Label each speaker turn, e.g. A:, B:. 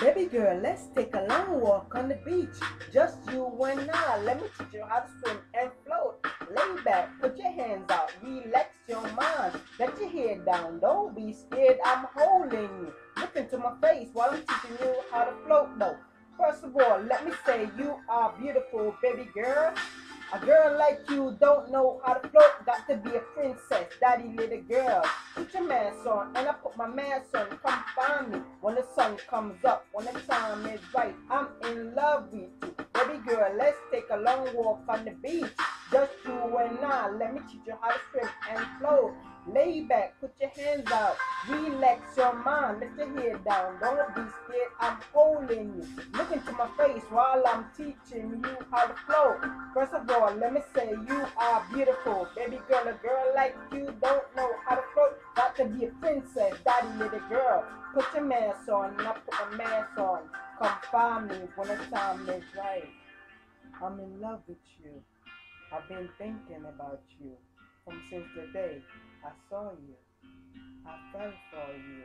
A: Baby girl, let's take a long walk on the beach. Just you and I. Let me teach you how to swim and float. Lay back, put your hands out, relax your mind. Let your head down, don't be scared. I'm holding you. Look into my face while I'm teaching you how to float though. First of all, let me say you are beautiful, baby girl. A girl like you don't know how to float, got to be a princess, daddy little girl. Put your mask on, and I put my mask on. Come find me when the sun comes up, when the time is right. I'm in love with Let's take a long walk on the beach. Just you and I. Let me teach you how to swim and float. Lay back, put your hands out, relax your mind, let your head down. Don't be scared, I'm holding you. Look into my face while I'm teaching you how to float. First of all, let me say you are beautiful. Baby girl, a girl like you don't know how to float. Got to be a princess, daddy little girl. Put your mask on, and I put my mask on. Come find me when the time is right. I'm in love with you. I've been thinking about you from since the day I saw you. I fell for you.